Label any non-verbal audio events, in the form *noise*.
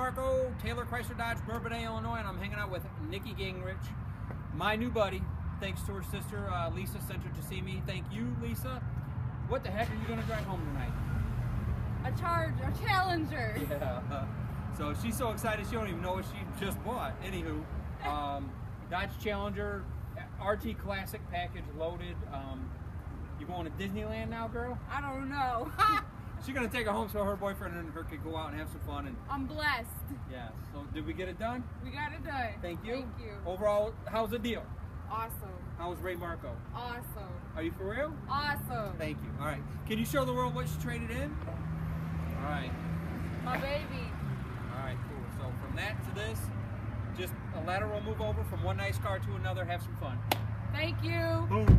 Marco, Taylor Chrysler Dodge, Bourbonnais, Illinois, and I'm hanging out with Nikki Guingrich, my new buddy. Thanks to her sister, uh, Lisa, sent her to see me. Thank you, Lisa. What the heck are you going to drive home tonight? A Charger, a challenger. *laughs* Yeah. So she's so excited she don't even know what she just bought. Anywho, um, Dodge Challenger RT Classic package loaded. Um, you going to Disneyland now, girl? I don't know. *laughs* She's gonna take her home so her boyfriend and her could go out and have some fun. And I'm blessed. yeah, so did we get it done? We got it done. Thank you. Thank you. Overall, how's the deal? Awesome. How was Ray Marco? Awesome. Are you for real? Awesome. Thank you. All right. Can you show the world what she traded in? All right. My baby. All right. Cool. So from that to this, just a lateral move over from one nice car to another. Have some fun. Thank you. Boom.